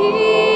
keep